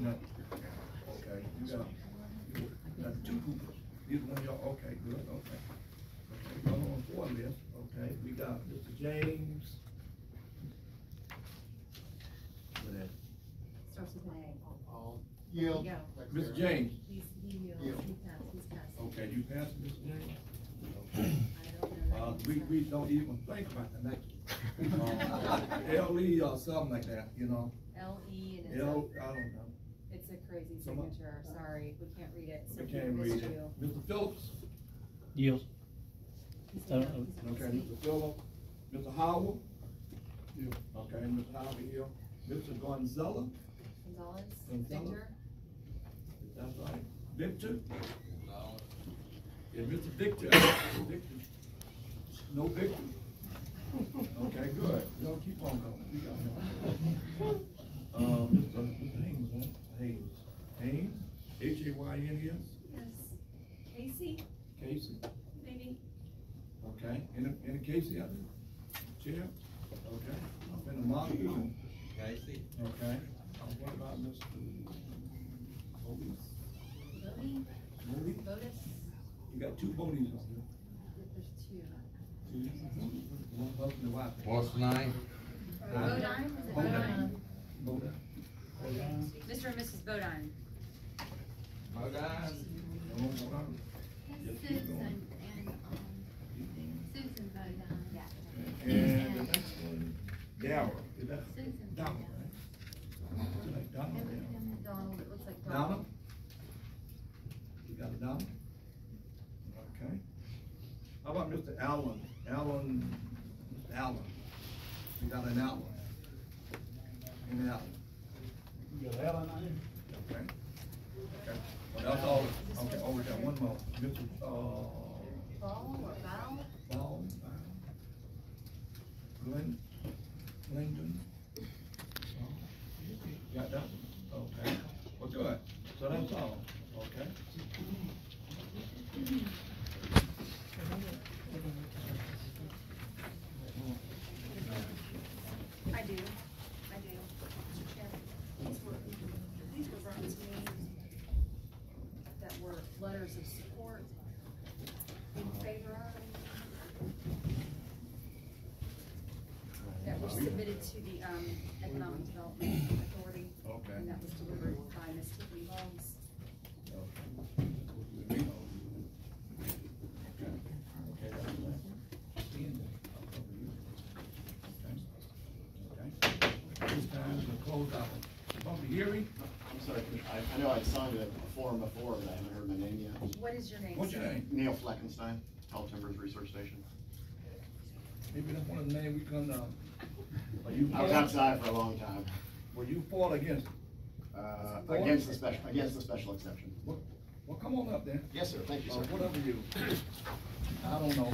No. Okay, you got, you got two people. Either one of y'all, okay, good, okay. Okay, go on four list, okay, we got Mr. James. What that? Starts with an All Yield. Go. Mr. James, A. He's, he yields, Yield. he passed, he's passed. okay, you passed, Mr. James? I don't know. Uh, that we, we don't even think about the next one. LE or something like that, you know, L E and it's L, a, I don't know, it's a crazy Come signature, sorry, we can't read it. we can't read it. Mr. Phillips, Yield. Uh, a- he's a- okay, Mr. Phillips, Mr. Howell. Okay, Mr. Howell here, Mr. Gonzalez, Gonzalez, Gonzalez. Victor, is that right? Victor? Yeah, Mr. Victor, Victor, no Victor? Okay, good, you don't keep on going, we got him. Uh, Mr. Mr. Haynes, huh? Haynes, Haynes, H A Y N E S, yes, Casey, Casey, maybe, okay, any, any Casey out there? Chair, okay, I'm in the mark, Casey. okay, uh, what about Mr. Bodie? Bodie, Bodie? Bodis, You got two Bodies on there. there's two. Two, one husband and wife. What's the name? Bodine, is it Bodine. Bodine? Bodine. Mr. and Mrs. Bodine. Bodine. Yes, keep Susan going. and, um, Susan Bodine. Yeah. And the next one, Dara, is that Susan Donna, right? Is that Donna, yeah. Donald, it looks like Donna? Donald. You got a Donna? Okay. How about Mr. Allen? Allen, Mr. Allen? You got an Allen? An Allen? You got Allen on it? Okay. Okay. Well, that's all, okay, oh, we got one more, Mr. Uh, Ball or Val? Ball, Glenn, Glendon. Got that one? Okay, well, good, so that's all, okay? I do, I do. Mr. Chairman, these were, these were brought to me that were letters of support in favor of. That were submitted to the, um, Economic Development Authority. Okay. And that was delivered by Ms. Tiffany Holmes. Time close out public hearing. I'm sorry, I, I know I signed a form before, but I haven't heard my name yet. What is your name? What's your sir? name? Neil Fleckenstein, Tall Timbers Research Station. Maybe that's one of the names we come down. Are you I was outside for a long time, were you for or against? uh, against the special, against the special exception. Well, well, come on up then. Yes, sir, thank you, Or sir. whatever you, I don't know,